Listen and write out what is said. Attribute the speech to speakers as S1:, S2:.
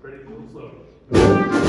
S1: Pretty cool slogan.